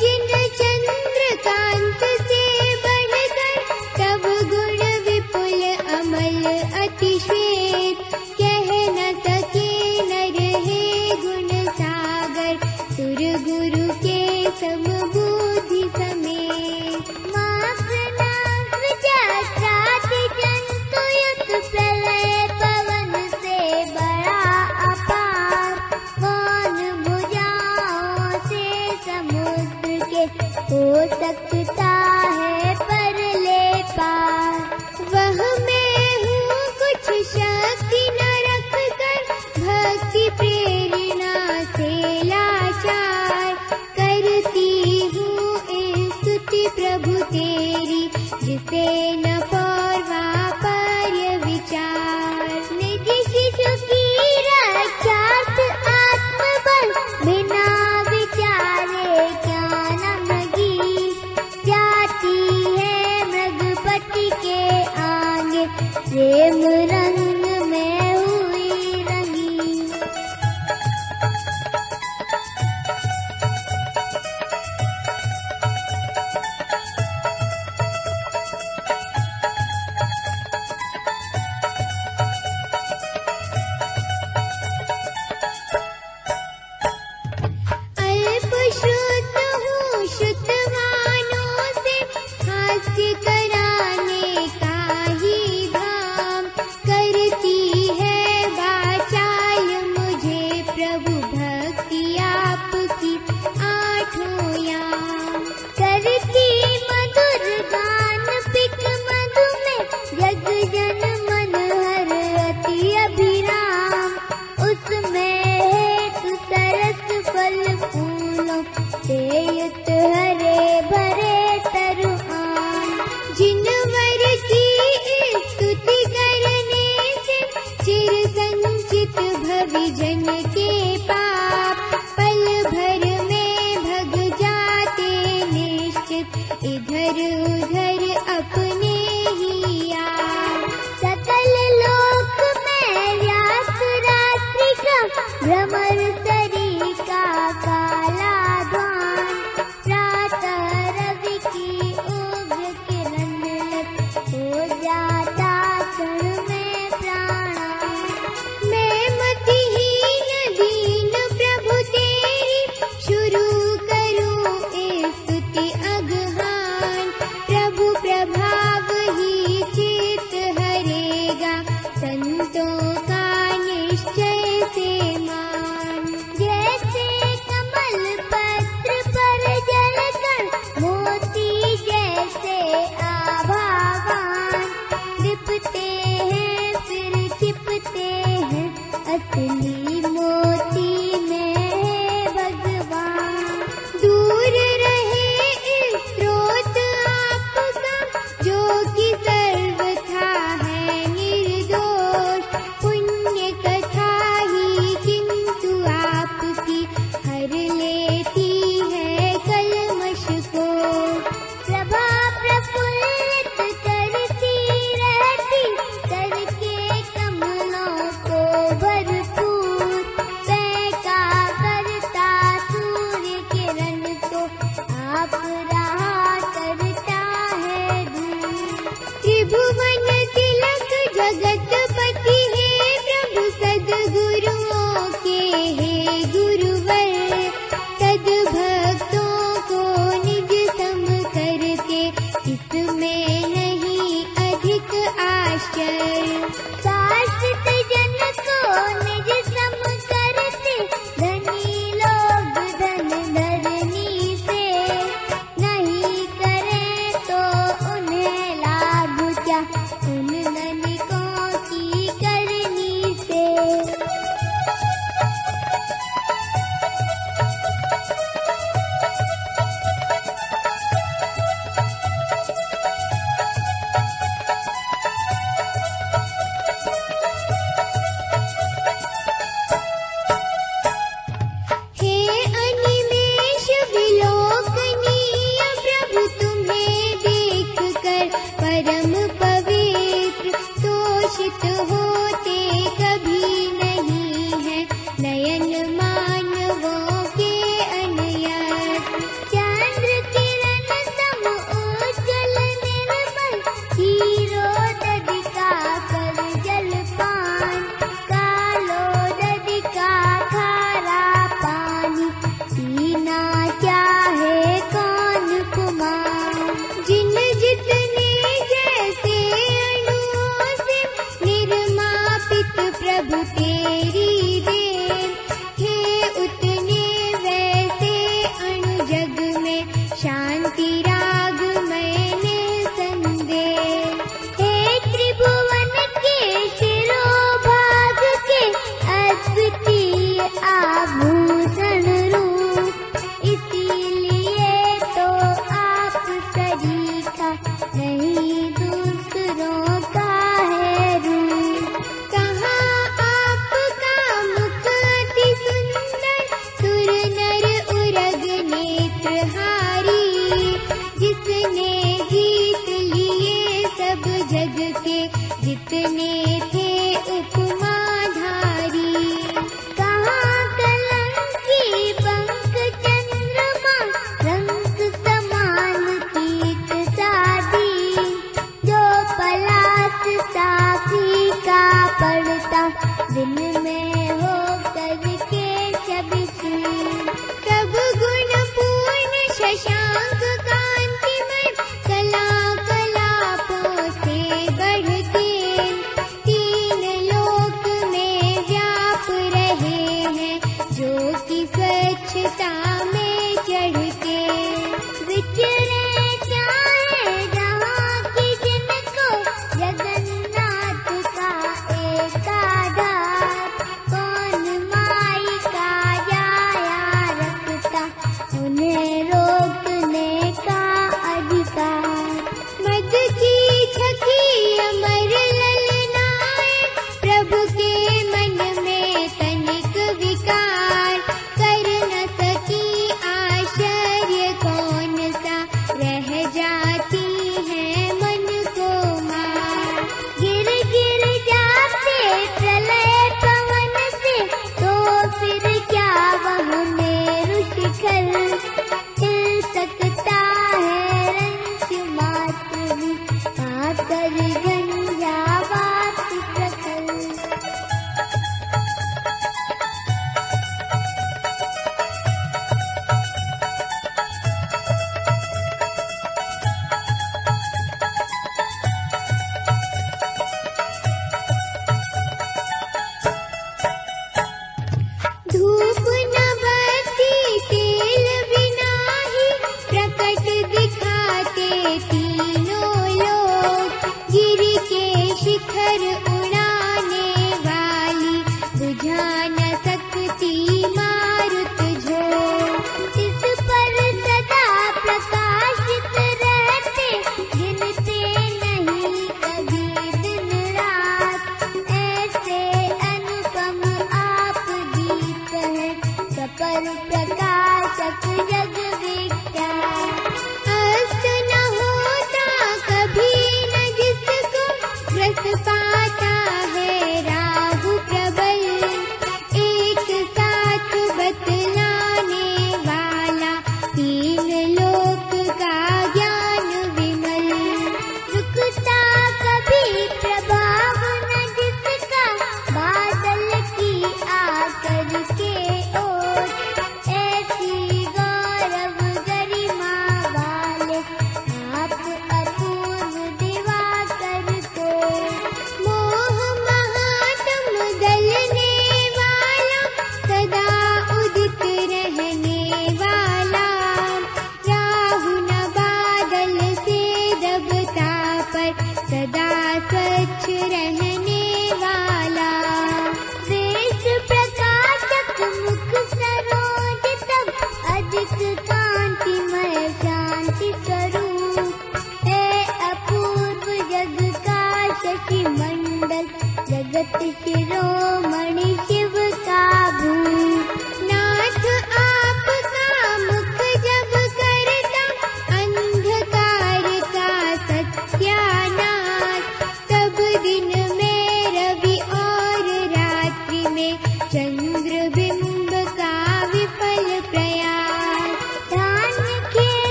जिन मात्र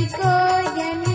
को जन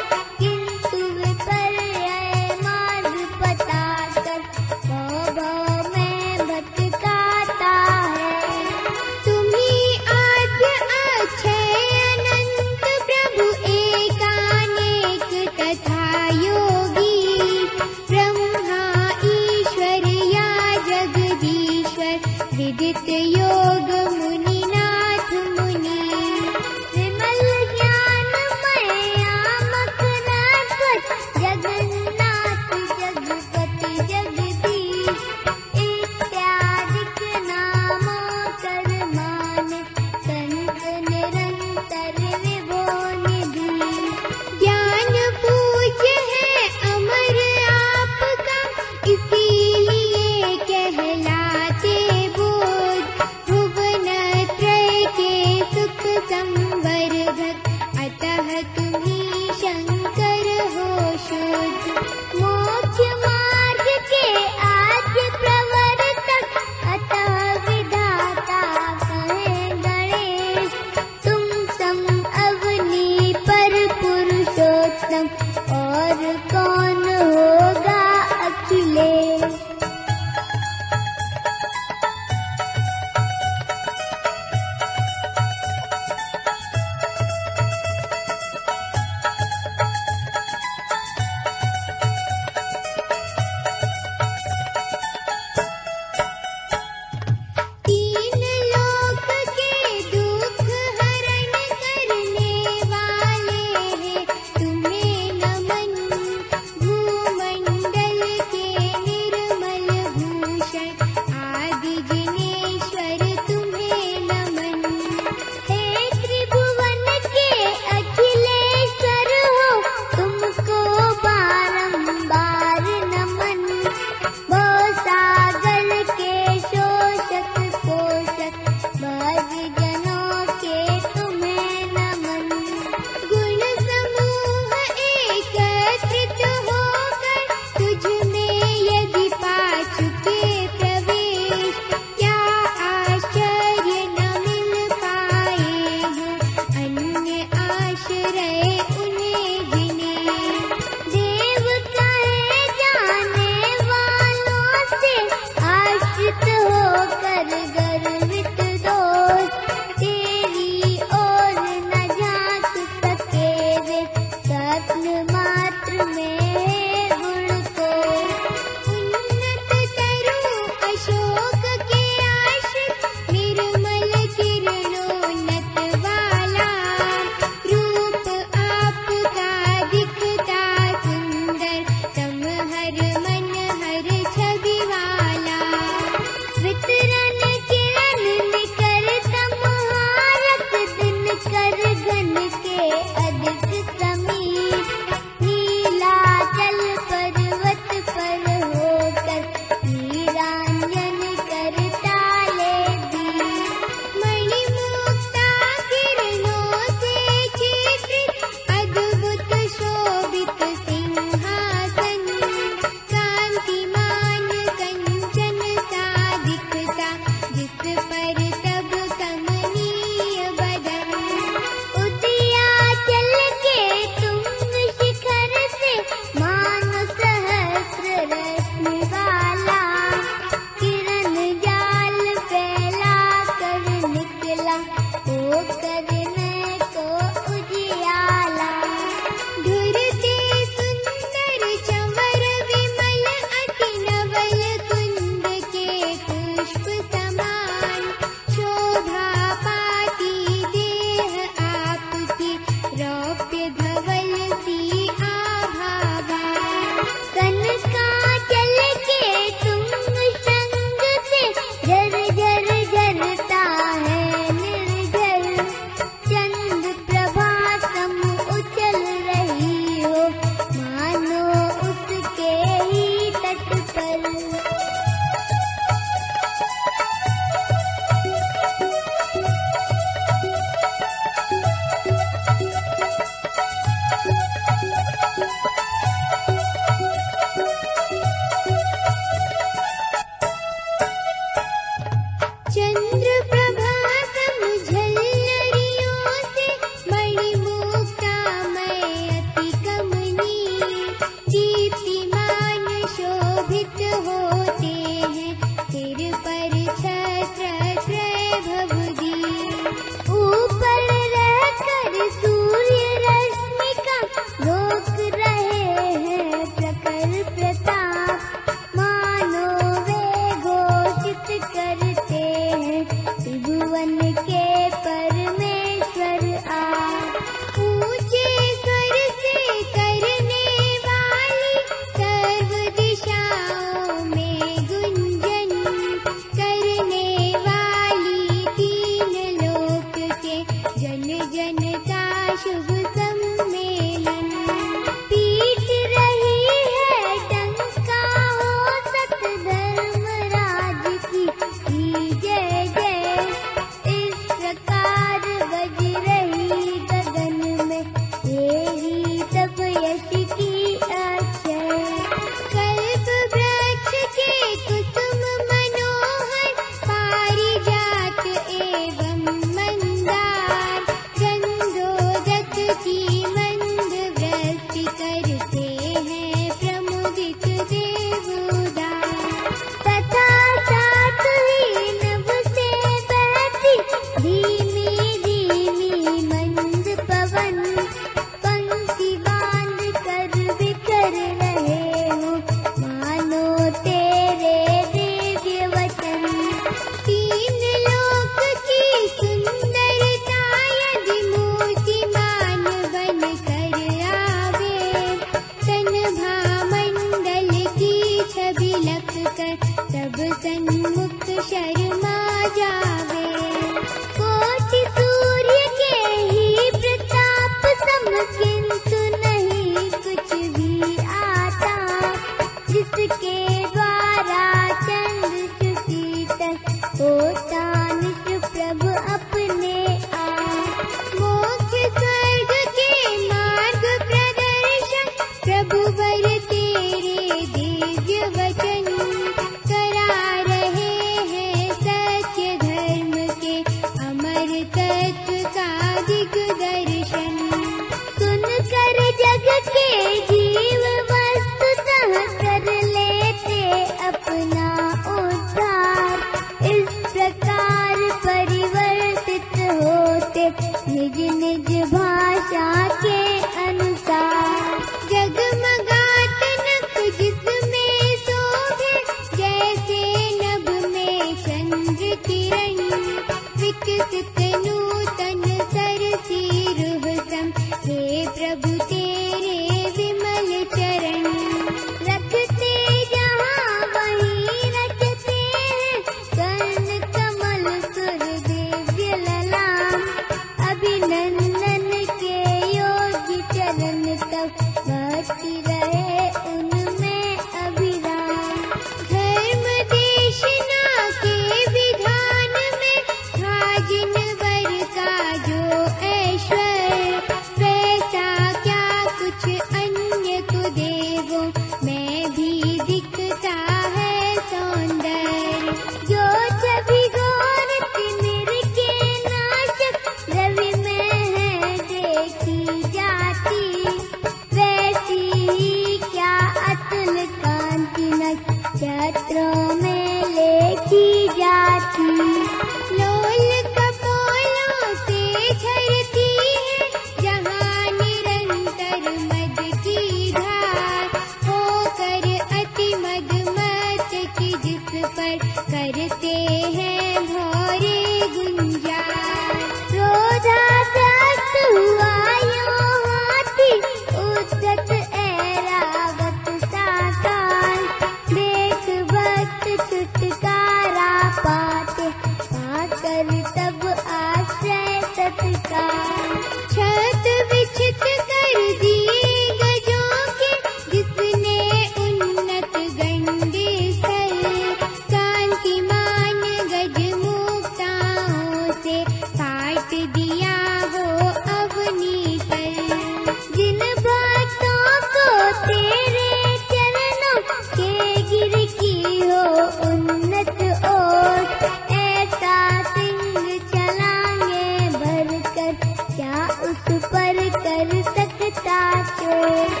उस पर कर सकता सो